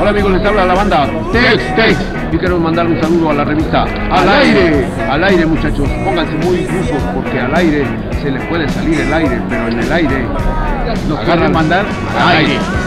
Hola amigos, les habla la banda Tex Tex. Y queremos mandar un saludo a la revista Al Aire. Al aire muchachos, pónganse muy buzos porque al aire se les puede salir el aire, pero en el aire nos pueden mandar al aire.